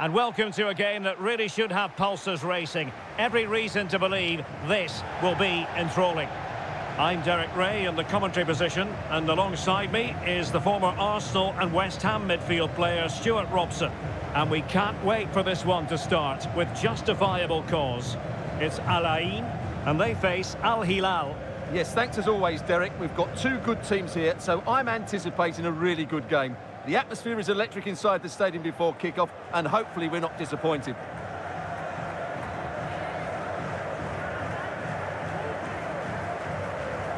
And welcome to a game that really should have pulses racing. Every reason to believe this will be enthralling. I'm Derek Ray in the commentary position, and alongside me is the former Arsenal and West Ham midfield player Stuart Robson. And we can't wait for this one to start with justifiable cause. It's Al Ain, and they face Al Hilal. Yes, thanks as always, Derek. We've got two good teams here, so I'm anticipating a really good game. The atmosphere is electric inside the stadium before kick-off, and hopefully we're not disappointed.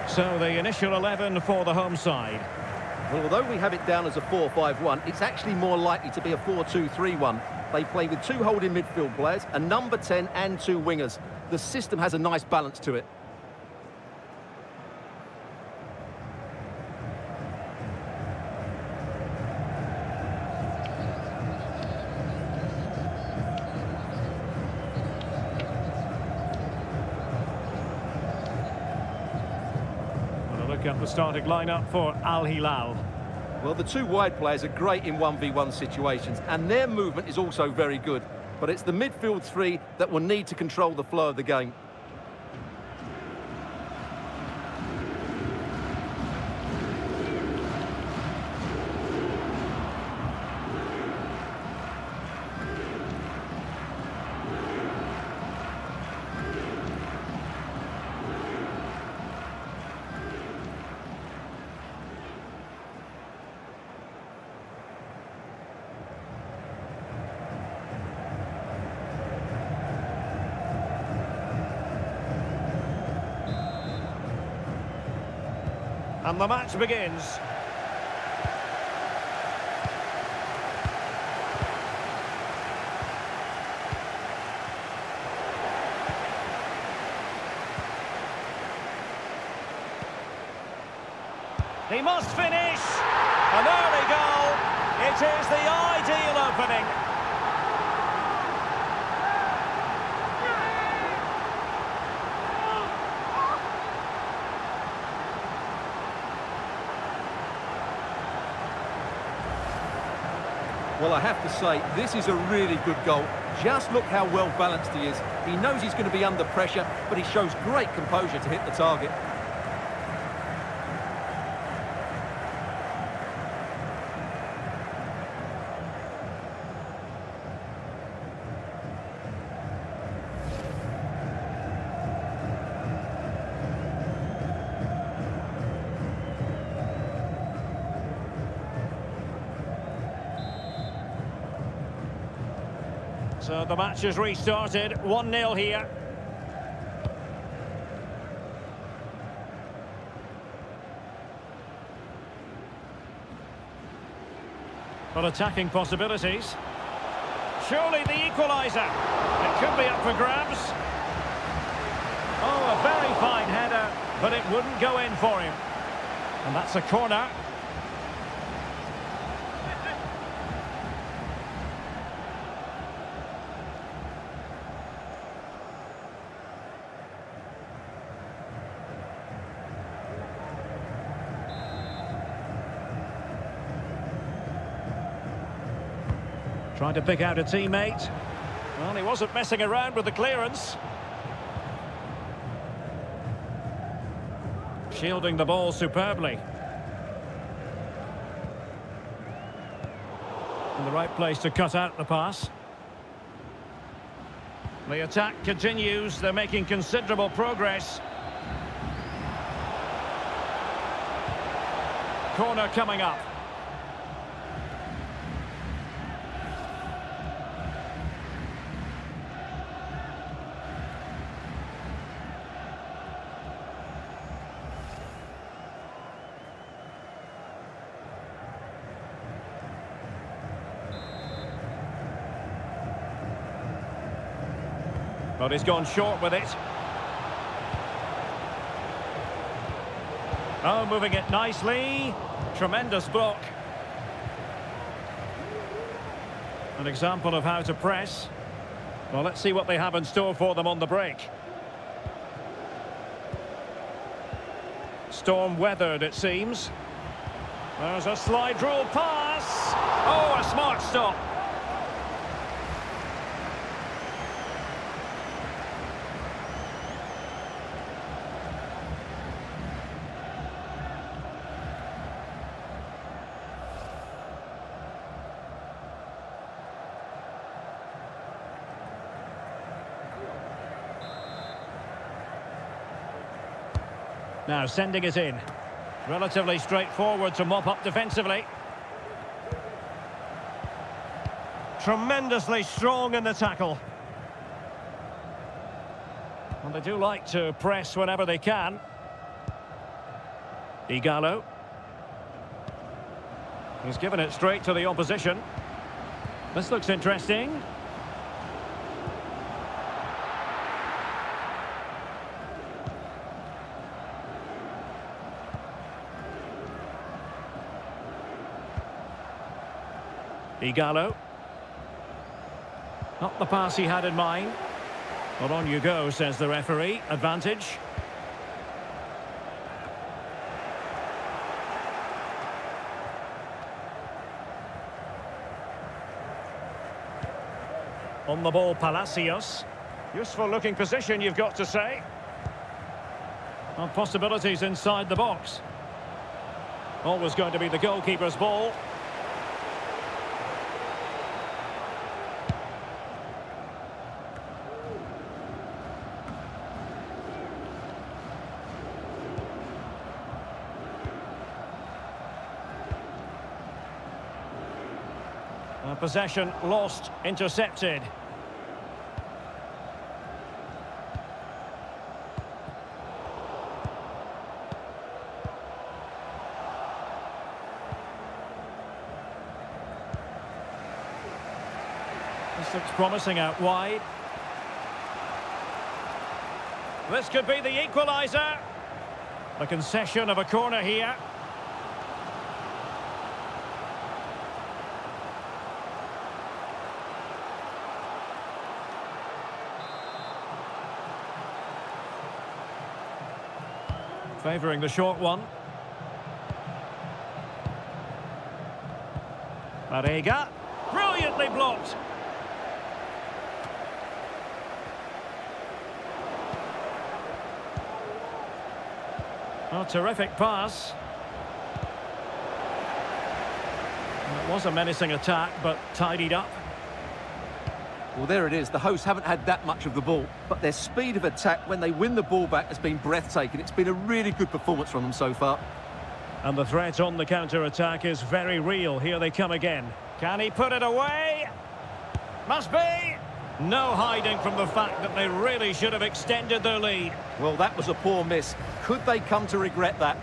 So the initial 11 for the home side. Well, although we have it down as a 4-5-1, it's actually more likely to be a 4-2-3-1. They play with two holding midfield players, a number 10 and two wingers. The system has a nice balance to it. Look at the starting lineup for Al Hilal. Well, the two wide players are great in 1v1 situations, and their movement is also very good. But it's the midfield three that will need to control the flow of the game. And the match begins. He must finish. An early goal. It is the Well, I have to say, this is a really good goal. Just look how well balanced he is. He knows he's going to be under pressure, but he shows great composure to hit the target. So uh, the match has restarted, 1-0 here. But attacking possibilities. Surely the equaliser. It could be up for grabs. Oh, a very fine header, but it wouldn't go in for him. And that's a corner. Trying to pick out a teammate. Well, he wasn't messing around with the clearance. Shielding the ball superbly. In the right place to cut out the pass. The attack continues. They're making considerable progress. Corner coming up. But he's gone short with it. Oh, moving it nicely. Tremendous block. An example of how to press. Well, let's see what they have in store for them on the break. Storm weathered, it seems. There's a slide rule pass. Oh, a smart stop. Now sending it in. Relatively straightforward to mop up defensively. Tremendously strong in the tackle. And they do like to press whenever they can. Ighalo. He's given it straight to the opposition. This looks interesting. Ighalo. Not the pass he had in mind. Well, on you go, says the referee. Advantage. On the ball, Palacios. Useful looking position, you've got to say. Well, possibilities inside the box. Always going to be the goalkeeper's ball. Uh, possession lost, intercepted. This looks promising out wide. This could be the equaliser. The concession of a corner here. Favouring the short one. Marega. Brilliantly blocked. Oh, terrific pass. It was a menacing attack, but tidied up. Well, there it is. The hosts haven't had that much of the ball, but their speed of attack when they win the ball back has been breathtaking. It's been a really good performance from them so far. And the threat on the counter-attack is very real. Here they come again. Can he put it away? Must be! No hiding from the fact that they really should have extended their lead. Well, that was a poor miss. Could they come to regret that?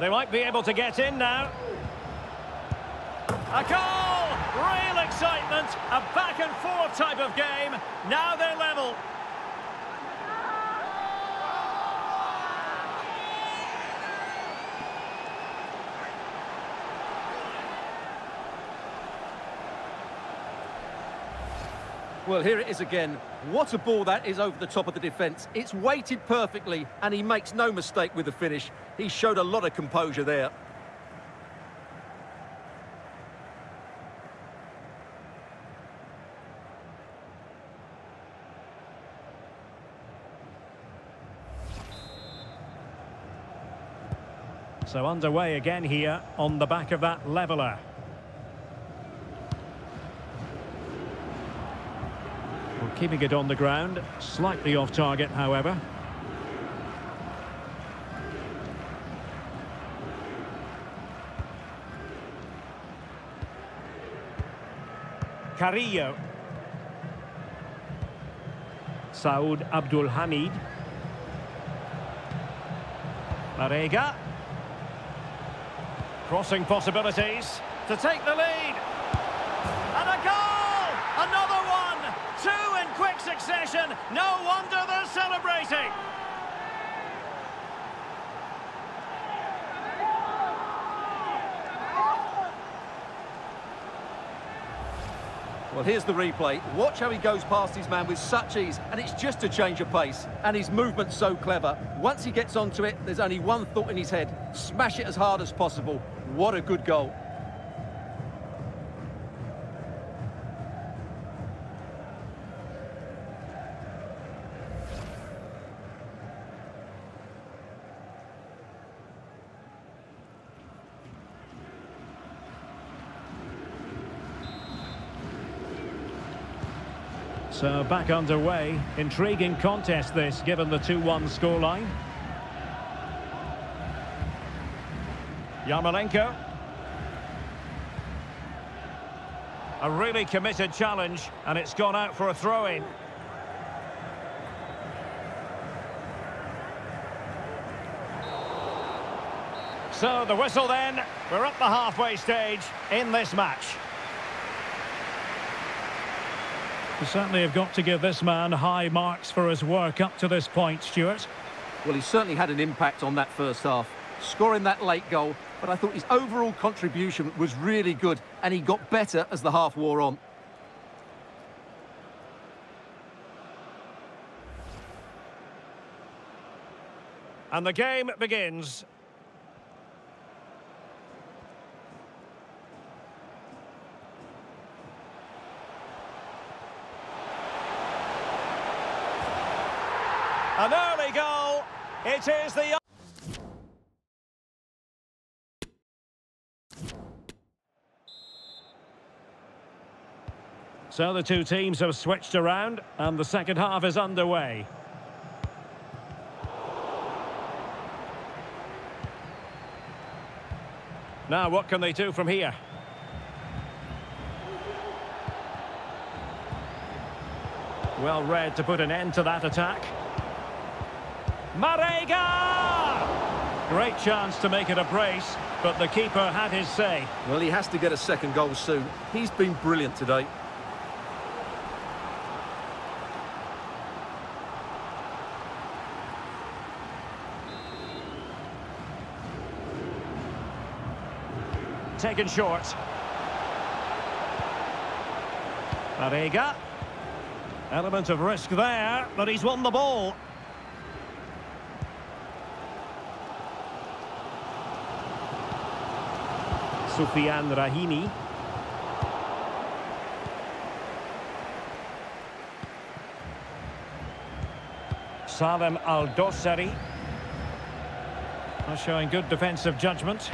They might be able to get in now. A goal! Real excitement. A back and forth type of game. Now they're level. Well, here it is again. What a ball that is over the top of the defence. It's weighted perfectly, and he makes no mistake with the finish. He showed a lot of composure there. So underway again here on the back of that leveller. Keeping it on the ground, slightly off target, however. Carrillo. Saud Abdul Hamid. Marega. Crossing possibilities to take the lead. And a goal! Another one! Two in succession. No wonder they're celebrating. Well, here's the replay. Watch how he goes past his man with such ease, and it's just a change of pace. And his movement's so clever. Once he gets onto it, there's only one thought in his head. Smash it as hard as possible. What a good goal. So back underway. Intriguing contest this, given the 2-1 scoreline. Yarmolenko. A really committed challenge, and it's gone out for a throw-in. So the whistle then, we're up the halfway stage in this match. We certainly have got to give this man high marks for his work up to this point, Stuart. Well, he certainly had an impact on that first half, scoring that late goal, but I thought his overall contribution was really good, and he got better as the half wore on. And the game begins. An early goal. It is the... So the two teams have switched around and the second half is underway. Now what can they do from here? Well read to put an end to that attack. Marega! Great chance to make it a brace, but the keeper had his say. Well, he has to get a second goal soon. He's been brilliant today. Taken short. Marega. Element of risk there, but he's won the ball. Soufiane Rahimi. Salem Al-Dossari. Showing good defensive judgment.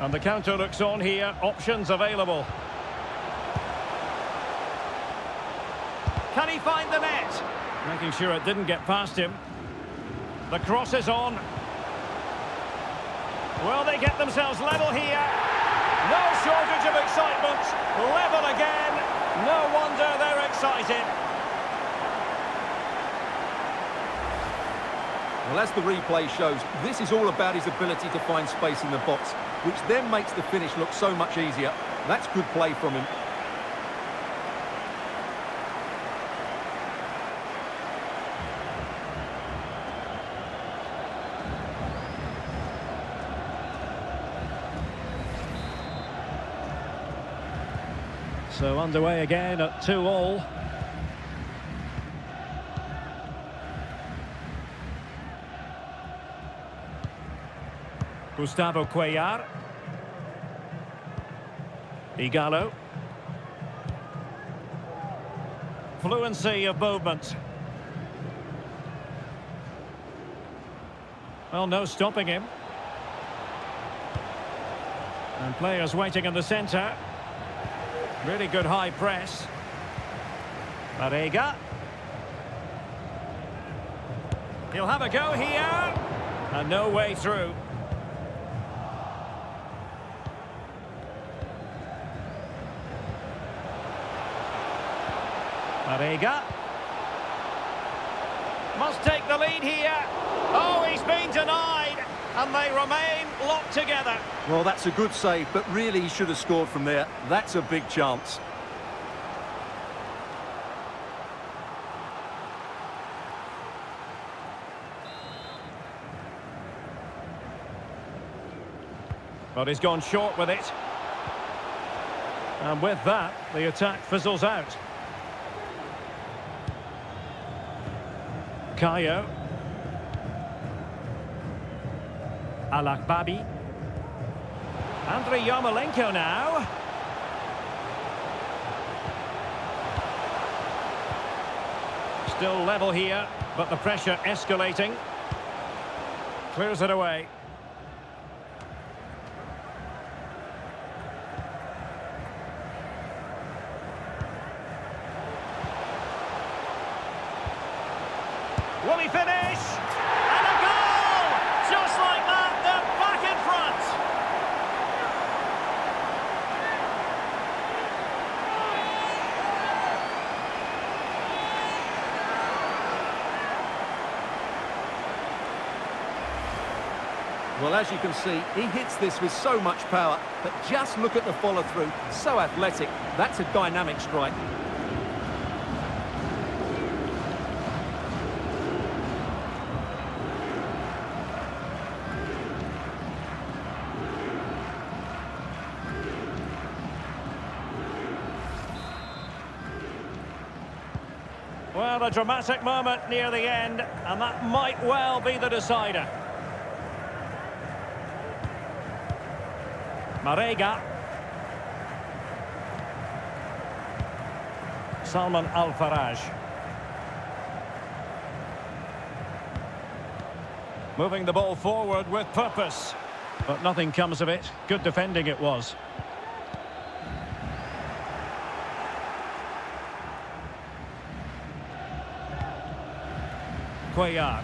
And the counter looks on here, options available. Can he find the net? Making sure it didn't get past him. The cross is on. Well, they get themselves level here? No shortage of excitement. Level again. No wonder they're excited. Well, as the replay shows, this is all about his ability to find space in the box, which then makes the finish look so much easier. That's good play from him. So underway again at 2 all. Gustavo Cuellar. Ighalo. Fluency of movement. Well, no stopping him. And players waiting in the centre. Really good high press. Marega. He'll have a go here. And no way through. Marega. Must take the lead here. Oh, he's been denied. And they remain locked together. Well, that's a good save, but really he should have scored from there. That's a big chance. But he's gone short with it. And with that, the attack fizzles out. Alakbabi. Andriy Yarmolenko now. Still level here, but the pressure escalating. Clears it away. Will he finish? And a goal! Just like that, they're back in front. Well, as you can see, he hits this with so much power, but just look at the follow-through. So athletic. That's a dynamic strike. Well, a dramatic moment near the end, and that might well be the decider. Marega. Salman Al-Faraj. Moving the ball forward with purpose. But nothing comes of it. Good defending it was. Cuellar.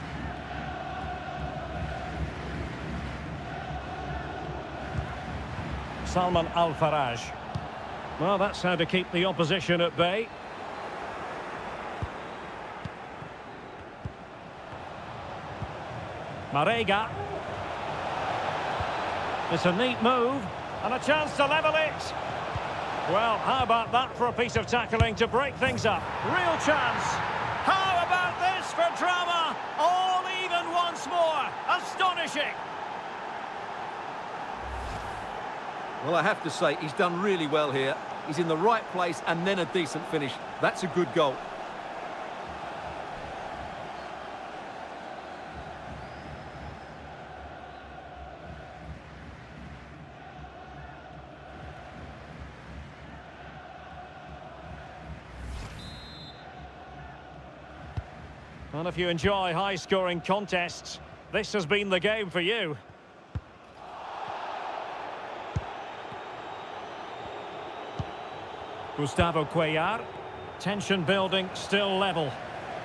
Salman Al-Faraj. Well, that's how to keep the opposition at bay. Marega. It's a neat move and a chance to level it. Well, how about that for a piece of tackling to break things up? Real chance. How about this for drama? All even once more. Astonishing. Well, I have to say, he's done really well here. He's in the right place and then a decent finish. That's a good goal. And if you enjoy high-scoring contests, this has been the game for you. Gustavo Cuellar. Tension building, still level.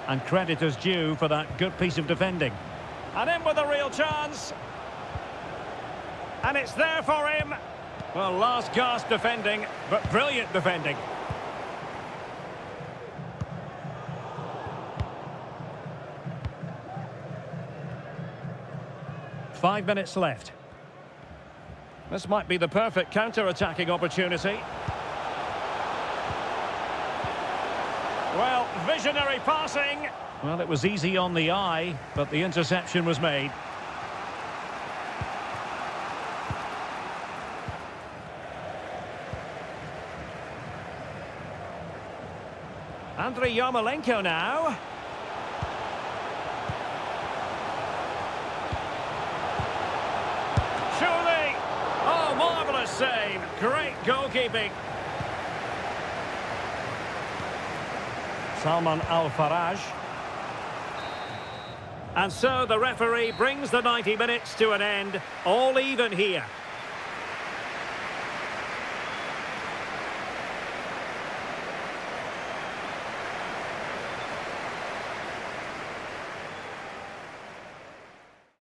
And credit is due for that good piece of defending. And in with a real chance. And it's there for him. Well, last gasp defending, but brilliant defending. Five minutes left. This might be the perfect counter-attacking opportunity. Well, visionary passing. Well, it was easy on the eye, but the interception was made. Andriy Yarmolenko now. Surely. Oh, marvellous save. Great goalkeeping. Salman Al-Faraj. And so the referee brings the 90 minutes to an end, all even here.